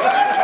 Yeah.